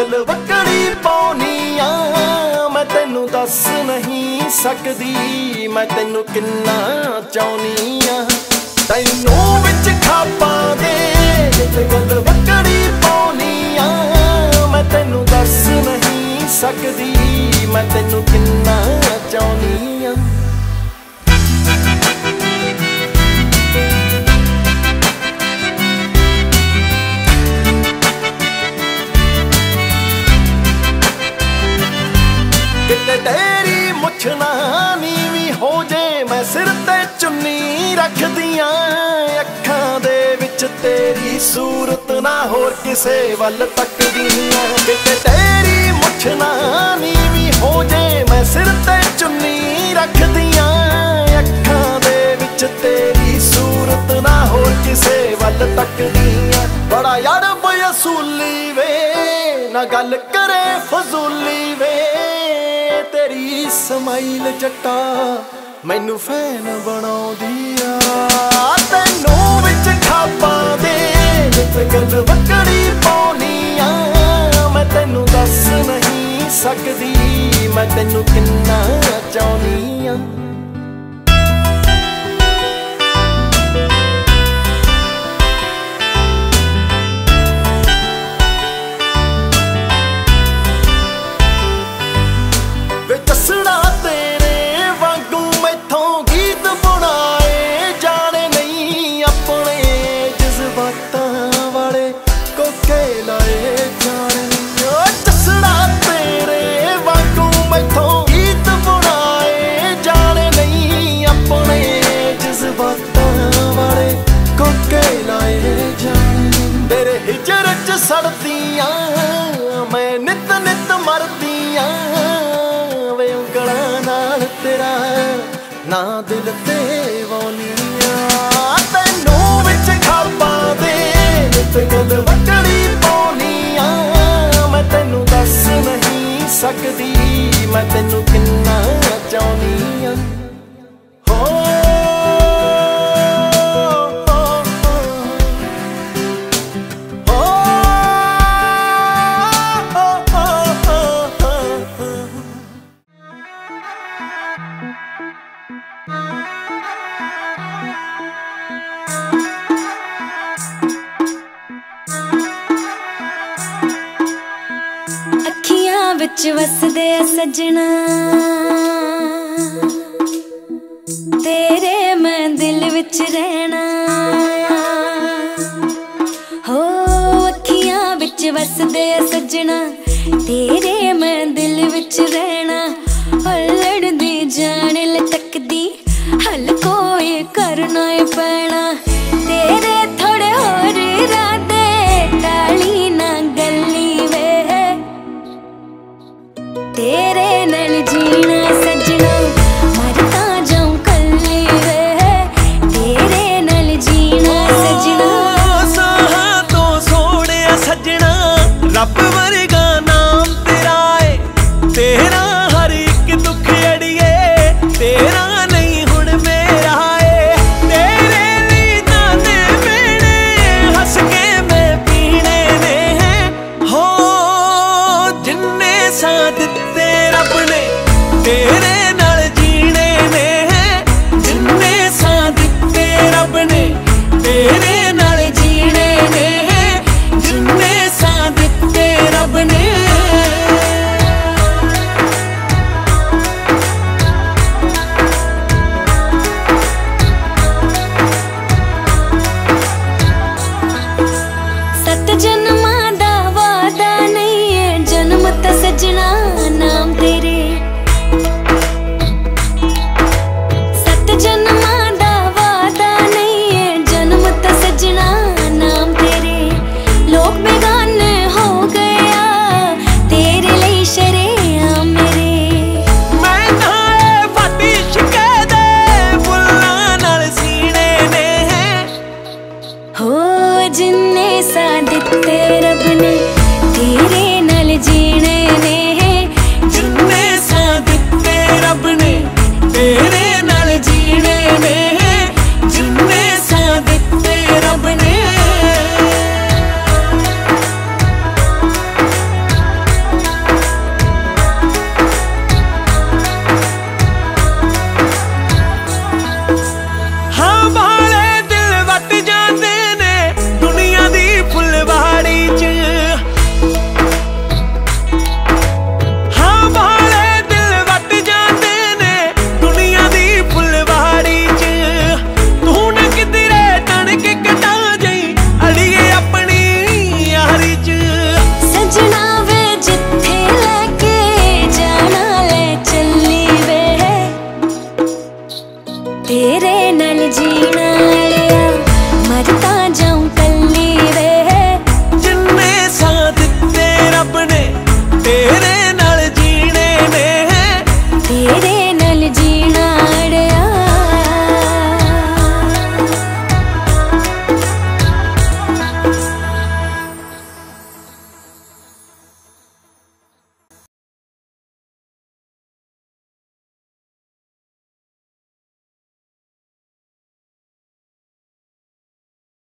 ਗੱਲ ਵਕੜੀ ਪਾਉਣੀ ਆ। ਮੈਂ ਤੈਨੂੰ ਦੱਸ ਨਹੀਂ ਸਕਦੀ, ਮੈਂ ਤੈਨੂੰ ਕਿੰਨਾ ਚਾਹਨੀ ਆ। ਤੈਨੂੰ ਵਿੱਚ ਖਾਪਾਂ ਦੇ ਚੁੰਨੀ ਰੱਖਦੀਆਂ ਅੱਖਾਂ ਦੇ ਵਿੱਚ ਤੇਰੀ ਸੂਰਤ ਨਾ ਹੋਰ ਕਿਸੇ ਵੱਲ ਤੱਕਦੀਆਂ। ਕਿਤੇ ਤੇਰੀ ਮੁੱਛ ਨਾ ਨੀਵੀਂ ਹੋ ਜੇ, ਮੈਂ ਸਿਰ ਤੇ ਚੁੰਨੀ ਰੱਖਦੀਆਂ ਅੱਖਾਂ ਦੇ ਵਿੱਚ ਤੇਰੀ ਸੂਰਤ ਨਾ ਹੋਰ ਕਿਸੇ ਵੱਲ ਤੱਕਦੀਆਂ। ਬੜਾ ਯਾਰ ਬਯਸੂਲੀ ਵੇ, ਨਾ ਗੱਲ ਕਰੇ ਫਜ਼ੂਲੀ ਵੇ, ਤੇਰੀ ਸਮਾਈਲ ਜੱਟਾ ਮੈਨੂੰ ਫੈਨ ਬਣਾਉਂਦੀ ਆ। ਤੈਨੂੰ ਵਿੱਚ ਖਾਪਾ ਦੇ ਜਿੱਥੇ ਗੱਲ ਵਕੜੀ ਪਾਉਣੀ ਆ। ਮੈਂ ਤੈਨੂੰ ਦੱਸ ਨਹੀਂ ਸਕਦੀ, ਮੈਂ ਤੈਨੂੰ ਕਿੰਨਾ ਚਾਹੁੰਦੀ ਆ। ਲਾਏ ਜਾਣੇ। ਓ ਦੱਸਣਾ ਤੇਰੇ ਵਾਂਗੂ ਮੈਥੋਂ ਗੀਤ ਬਣਾਏ ਜਾਣੇ ਨਹੀਂ ਆਪਣੇ ਜਜ਼ਬਾਤਾਂ ਵਾਲੇ। ਕੋਕੇ ਲਾਏ ਜਾਣੇ। ਤੇਰੇ ਹਿਜਰ ਚ ਸੜਦੀਆਂ, ਮੈਂ ਨਿਤ ਨਿਤ ਮਰਦੀਆਂ। ਵੇ ਉਂਗਲਾਂ ਨਾਲ ਤੇਰਾ ਨਾ ਦਿਲ ਤੇ ਵੋਨੀਆਂ ਤੈਨੂੰ ਵਿੱਚ ਪਾ ਦੇ ਤੇ ਗੱਲ ਵਕੜੀ ਸਕਦੀ? ਮੈਂ ਤੈਨੂੰ ਕਿੰਨਾ ਚਾਹਨੀ ਵਿੱਚ ਵਸਦੇ ਆ ਸਜਣਾ। ਤੇਰੇ ਮੈਂ ਦਿਲ ਵਿੱਚ ਰਹਿਣਾ। ਹੋ ਅੱਖੀਆਂ ਵਿੱਚ ਵਸਦੇ ਆ ਸਜਣਾ, ਤੇਰੇ ਮੈਂ ਦਿਲ ਵਿੱਚ ਰਹਿਣਾ ਜਿੰਨੇ ਸਾ ਦਿੱਤੇ ਰੱਬ ਨੇ ਤੇਰੇ